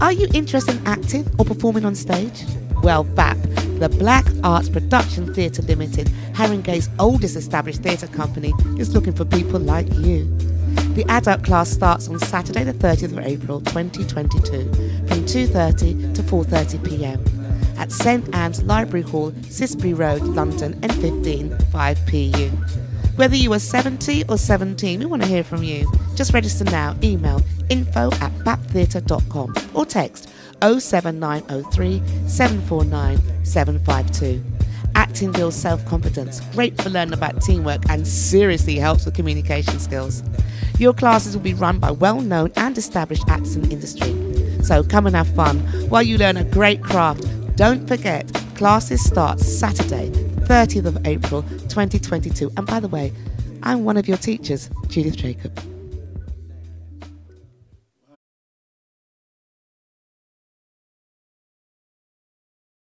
Are you interested in acting or performing on stage? Well, BAP, the Black Arts Production Theatre Limited, Haringey's oldest established theatre company, is looking for people like you. The adult class starts on Saturday the 30th of April 2022 from 2.30 to 4.30 pm at St Ann's Library Hall, Cissbury Road, London N15 5PU. Whether you are 70 or 17, we want to hear from you. Just register now. Email info at baptheatre.com or text 07903 749 752. Acting builds self confidence, great for learning about teamwork, and seriously helps with communication skills. Your classes will be run by well known and established actors in the industry. So come and have fun while you learn a great craft. Don't forget, classes start Saturday, 30th of April 2022. And by the way, I'm one of your teachers, Judith Jacob.